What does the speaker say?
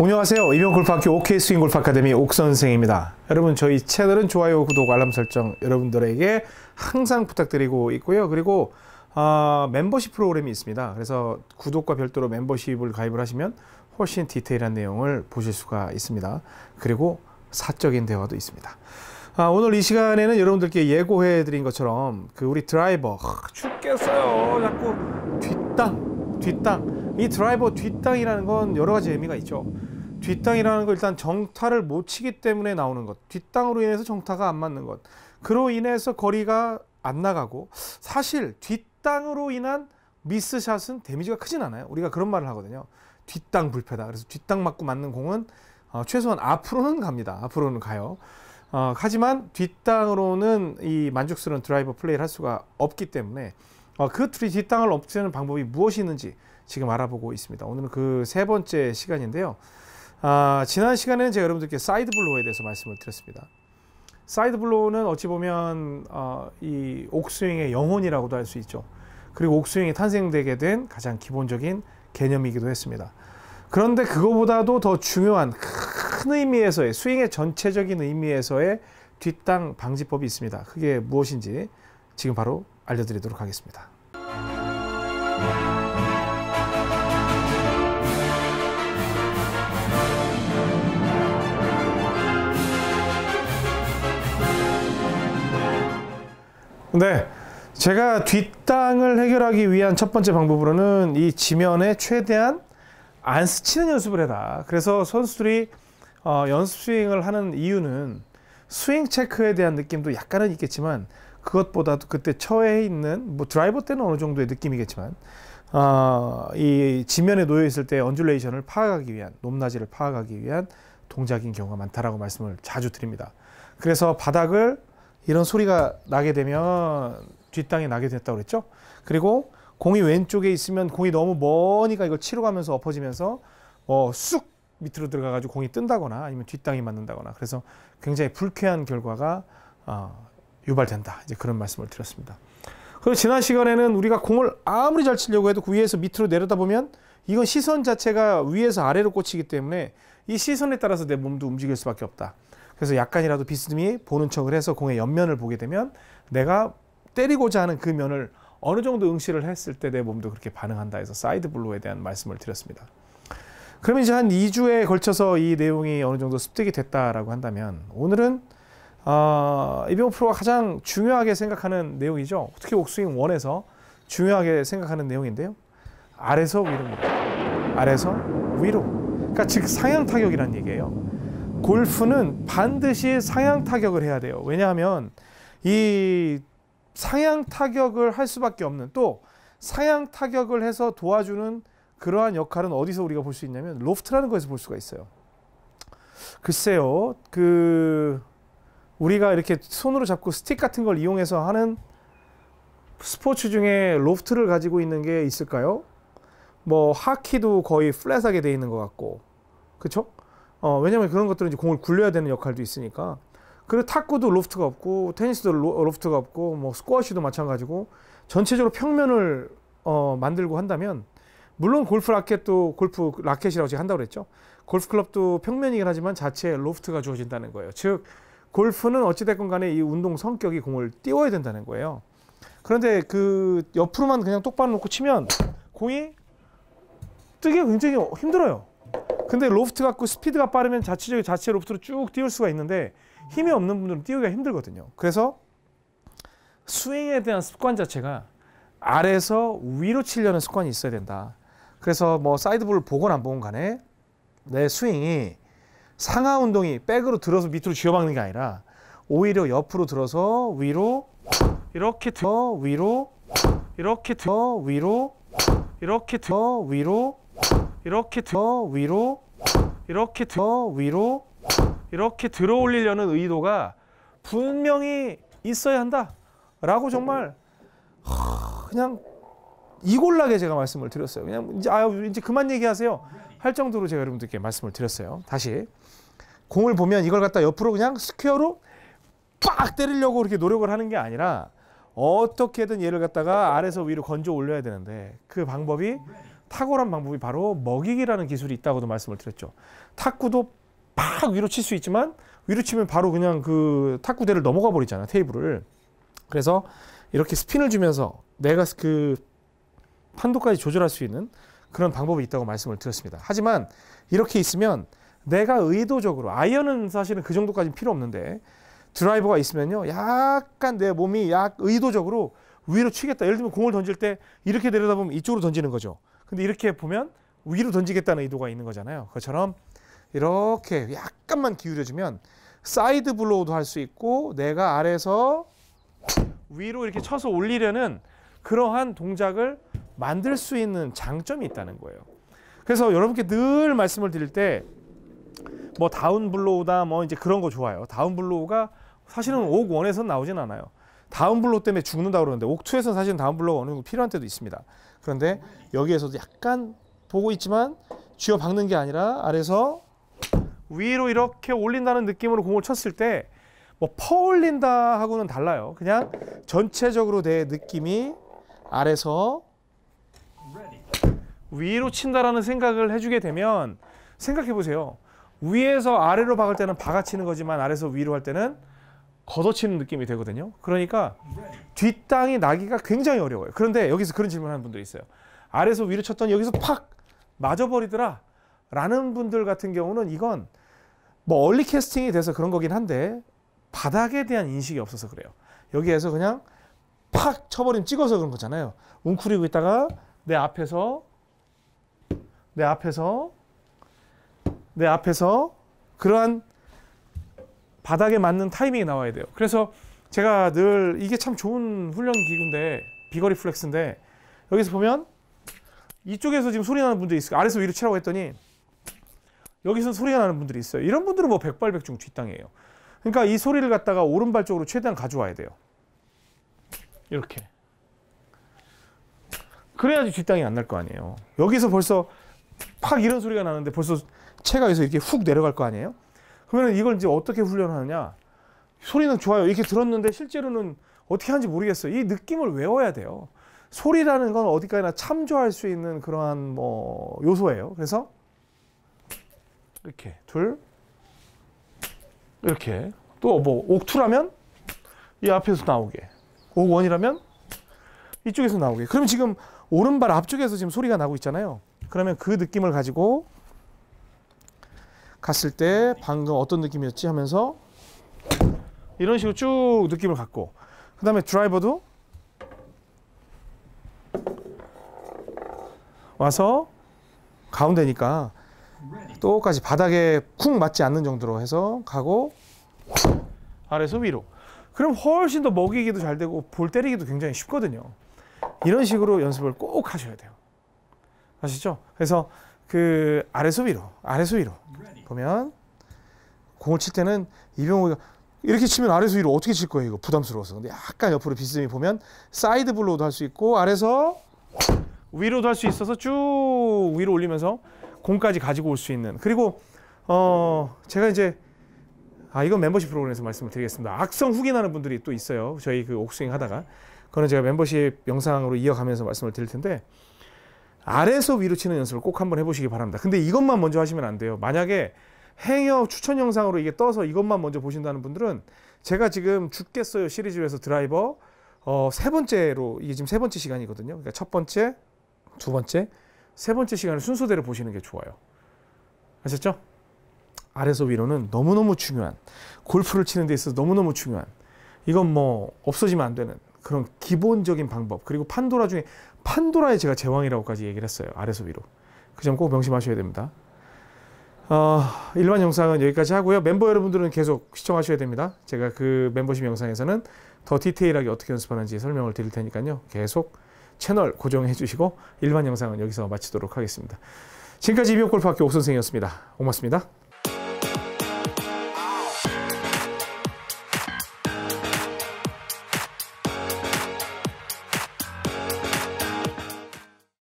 안녕하세요. 이병골프학교 OK 스윙 골프 아카데미 옥 선생입니다. 여러분 저희 채널은 좋아요, 구독, 알람 설정 여러분들에게 항상 부탁드리고 있고요. 그리고 어, 멤버십 프로그램이 있습니다. 그래서 구독과 별도로 멤버십을 가입을 하시면 훨씬 디테일한 내용을 보실 수가 있습니다. 그리고 사적인 대화도 있습니다. 아, 오늘 이 시간에는 여러분들께 예고해 드린 것처럼 그 우리 드라이버 하, 죽겠어요. 자꾸 뒷땅, 뒷땅. 이 드라이버 뒷땅이라는 건 여러 가지 의미가 있죠. 뒷땅이라는 건 일단 정타를 못 치기 때문에 나오는 것. 뒷땅으로 인해서 정타가 안 맞는 것. 그로 인해서 거리가 안 나가고 사실 뒷땅으로 인한 미스샷은 데미지가 크진 않아요. 우리가 그런 말을 하거든요. 뒷땅 불패다. 그래서 뒷땅 맞고 맞는 공은 어, 최소한 앞으로는 갑니다. 앞으로는 가요. 어, 하지만 뒷땅으로는 이 만족스러운 드라이버 플레이를 할 수가 없기 때문에 어, 그 뒷땅을 없애는 방법이 무엇이 있는지 지금 알아보고 있습니다. 오늘은 그 세 번째 시간인데요. 아, 지난 시간에는 제가 여러분들께 side blow에 대해서 말씀을 드렸습니다. side blow는 어찌 보면 어, 이 옥스윙의 영혼이라고도 할 수 있죠. 그리고 옥스윙이 탄생되게 된 가장 기본적인 개념이기도 했습니다. 그런데 그거보다도 더 중요한 큰 의미에서의 스윙의 전체적인 의미에서의 뒷땅 방지법이 있습니다. 그게 무엇인지 지금 바로 알려드리도록 하겠습니다. 네. 제가 뒷땅을 해결하기 위한 첫 번째 방법으로는 이 지면에 최대한 안 스치는 연습을 해라. 그래서 선수들이 어, 연습 스윙을 하는 이유는 스윙 체크에 대한 느낌도 약간은 있겠지만 그것보다도 그때 처해 있는 뭐 드라이버 때는 어느 정도의 느낌이겠지만 어, 이 지면에 놓여 있을 때 undulation을 파악하기 위한 높낮이를 파악하기 위한 동작인 경우가 많다라고 말씀을 자주 드립니다. 그래서 바닥을 이런 소리가 나게 되면 뒷땅이 나게 됐다고 그랬죠. 그리고 공이 왼쪽에 있으면 공이 너무 머니까 이걸 치러 가면서 엎어지면서 어, 쑥 밑으로 들어가가지고 공이 뜬다거나 아니면 뒷땅이 맞는다거나 그래서 굉장히 불쾌한 결과가 어, 유발된다. 이제 그런 말씀을 드렸습니다. 그리고 지난 시간에는 우리가 공을 아무리 잘 치려고 해도 그 위에서 밑으로 내려다 보면 이건 시선 자체가 위에서 아래로 꽂히기 때문에 이 시선에 따라서 내 몸도 움직일 수밖에 없다. 그래서 약간이라도 비스듬히 보는 척을 해서 공의 옆면을 보게 되면 내가 때리고자 하는 그 면을 어느 정도 응시를 했을 때 내 몸도 그렇게 반응한다 해서 side blow에 대한 말씀을 드렸습니다. 그러면 이제 한 2주에 걸쳐서 이 내용이 어느 정도 습득이 됐다라고 한다면 오늘은 어, 이병호 프로가 가장 중요하게 생각하는 내용이죠. 특히 옥스윙 원에서 중요하게 생각하는 내용인데요. 아래서 위로입니다. 아래서 위로. 그러니까 즉 상향 타격이라는 얘기예요. 골프는 반드시 상향 타격을 해야 돼요. 왜냐하면 이 상향 타격을 할 수밖에 없는 또 상향 타격을 해서 도와주는 그러한 역할은 어디서 우리가 볼 수 있냐면 로프트라는 거에서 볼 수가 있어요. 글쎄요, 그 우리가 이렇게 손으로 잡고 스틱 같은 걸 이용해서 하는 스포츠 중에 로프트를 가지고 있는 게 있을까요? 뭐 하키도 거의 flat하게 돼 있는 것 같고, 그렇죠? 어, 왜냐면 그런 것들은 이제 공을 굴려야 되는 역할도 있으니까. 그리고 탁구도 로프트가 없고, 테니스도 로프트가 없고, 뭐 스쿼시도 마찬가지고, 전체적으로 평면을 어, 만들고 한다면, 물론 골프 라켓도 골프 라켓이라고 제가 한다고 그랬죠. 골프 클럽도 평면이긴 하지만 자체에 로프트가 주어진다는 거예요. 즉, 골프는 어찌됐건 간에 이 운동 성격이 공을 띄워야 된다는 거예요. 그런데 그 옆으로만 그냥 똑바로 놓고 치면 공이 뜨기가 굉장히 힘들어요. 근데 로프트 갖고 스피드가 빠르면 자체적인 자체 로프트로 쭉 띄울 수가 있는데 힘이 없는 분들은 띄우기가 힘들거든요. 그래서 스윙에 대한 습관 자체가 아래에서 위로 치려는 습관이 있어야 된다. 그래서 뭐 사이드볼을 보건 안 보건 간에 내 스윙이 상하 운동이 백으로 들어서 밑으로 쥐어박는 게 아니라 오히려 옆으로 들어서 위로 이렇게 들어 위로 이렇게 들어 위로 이렇게 들어 위로 이렇게 들어 위로 이렇게 들어 위로 이렇게 들어 올리려는 의도가 분명히 있어야 한다 라고 정말 그냥 이골나게 제가 말씀을 드렸어요. 그냥 이제 아 이제 그만 얘기하세요 할 정도로 제가 여러분들께 말씀을 드렸어요. 다시 공을 보면 이걸 갖다 옆으로 그냥 square로 빡 때리려고 그렇게 노력을 하는 게 아니라 어떻게든 얘를 갖다가 아래서 위로 건져 올려야 되는데 그 방법이 탁월한 방법이 바로 먹이기라는 기술이 있다고도 말씀을 드렸죠. 탁구도 팍 위로 칠 수 있지만 위로 치면 바로 그냥 그 탁구대를 넘어가 버리잖아 테이블을. 그래서 이렇게 스핀을 주면서 내가 그 판도까지 조절할 수 있는 그런 방법이 있다고 말씀을 드렸습니다. 하지만 이렇게 있으면 내가 의도적으로 아이언은 사실은 그 정도까지 필요 없는데 드라이버가 있으면요 약간 내 몸이 약 의도적으로 위로 치겠다. 예를 들면 공을 던질 때 이렇게 내려다보면 이쪽으로 던지는 거죠. 근데 이렇게 보면 위로 던지겠다는 의도가 있는 거잖아요. 그것처럼 이렇게 약간만 기울여주면 side blow도 할 수 있고 내가 아래서 위로 이렇게 쳐서 올리려는 그러한 동작을 만들 수 있는 장점이 있다는 거예요. 그래서 여러분께 늘 말씀을 드릴 때 뭐 down blow다 뭐 이제 그런 거 좋아요. down blow가 사실은 옥 1에서 나오진 않아요. down blow 때문에 죽는다 그러는데 옥 2에서는 사실은 down blow가 어느 정도 필요한 때도 있습니다. 그런데 여기에서도 약간 보고 있지만 쥐어 박는 게 아니라 아래서 위로 이렇게 올린다는 느낌으로 공을 쳤을 때 뭐 퍼올린다 하고는 달라요. 그냥 전체적으로 내 느낌이 아래서 위로 친다라는 생각을 해주게 되면 생각해 보세요. 위에서 아래로 박을 때는 박아치는 거지만 아래서 위로 할 때는 걷어치는 느낌이 되거든요. 그러니까 뒷땅이 나기가 굉장히 어려워요. 그런데 여기서 그런 질문하는 분들이 있어요. 아래서 위로 쳤더니 여기서 팍 맞아버리더라. 라는 분들 같은 경우는 이건 뭐 얼리 캐스팅이 돼서 그런 거긴 한데 바닥에 대한 인식이 없어서 그래요. 여기에서 그냥 팍 쳐버리면 찍어서 그런 거잖아요. 웅크리고 있다가 내 앞에서 내 앞에서 내 앞에서 그러한 바닥에 맞는 타이밍이 나와야 돼요. 그래서 제가 늘 이게 참 좋은 훈련 기구인데 비거리 플렉스인데 여기서 보면 이쪽에서 지금 소리 나는 분들이 있어요. 아래서 위로 치라고 했더니 여기서 소리가 나는 분들이 있어요. 이런 분들은 뭐 백발백중 뒷땅이에요. 그러니까 이 소리를 갖다가 오른발 쪽으로 최대한 가져와야 돼요. 이렇게. 그래야지 뒷땅이 안 날 거 아니에요. 여기서 벌써 팍 이런 소리가 나는데 벌써 채가 여기서 이렇게 훅 내려갈 거 아니에요? 그러면 이걸 이제 어떻게 훈련하느냐? 소리는 좋아요. 이렇게 들었는데 실제로는 어떻게 하는지 모르겠어요. 이 느낌을 외워야 돼요. 소리라는 건 어디까지나 참조할 수 있는 그러한 뭐 요소예요. 그래서 이렇게 둘 이렇게 또 뭐 옥투라면 이 앞에서 나오게 옥원이라면 이쪽에서 나오게 그럼 지금 오른발 앞쪽에서 지금 소리가 나고 있잖아요. 그러면 그 느낌을 가지고 갔을 때 방금 어떤 느낌이었지 하면서 이런 식으로 쭉 느낌을 갖고 그 다음에 드라이버도 와서 가운데니까 똑같이 바닥에 쿵 맞지 않는 정도로 해서 가고 아래서 위로. 그럼 훨씬 더 먹이기도 잘 되고 볼 때리기도 굉장히 쉽거든요. 이런 식으로 연습을 꼭 하셔야 돼요. 아시죠? 그래서 그 아래서 위로 아래서 위로 보면 공을 칠 때는 이병호가 이렇게 치면 아래서 위로 어떻게 칠 거예요 이거? 부담스러워서. 근데 약간 옆으로 비스듬히 보면 side blow도 할 수 있고 아래서 위로도 할 수 있어서 쭉 위로 올리면서 공까지 가지고 올 수 있는. 그리고 어 제가 이제 아 이건 멤버십 프로그램에서 말씀을 드리겠습니다. 악성 후기 나는 분들이 또 있어요. 저희 그 옥스윙 하다가. 그거는 제가 멤버십 영상으로 이어가면서 말씀을 드릴 텐데 아래에서 위로 치는 연습을 꼭 한번 해보시기 바랍니다 근데 이것만 먼저 하시면 안 돼요 만약에 행여 추천 영상으로 이게 떠서 이것만 먼저 보신다는 분들은 제가 지금 죽겠어요 시리즈에서 드라이버 어, 세 번째로 이게 지금 세 번째 시간이거든요 그러니까 첫 번째 두 번째 세 번째 시간을 순서대로 보시는 게 좋아요. 아셨죠? 아래서 위로는 너무너무 중요한 골프를 치는 데 있어서 너무너무 중요한 이건 뭐 없어지면 안 되는 그런 기본적인 방법 그리고 판도라 중에 판도라의 제가 제왕이라고까지 얘기를 했어요. 아래서 위로. 그 점 꼭 명심하셔야 됩니다. 어, 일반 영상은 여기까지 하고요. 멤버 여러분들은 계속 시청하셔야 됩니다. 제가 그 멤버십 영상에서는 더 디테일하게 어떻게 연습하는지 설명을 드릴 테니까요. 계속 채널 고정해 주시고 일반 영상은 여기서 마치도록 하겠습니다. 지금까지 이병골프학교 옥선생이었습니다. 고맙습니다.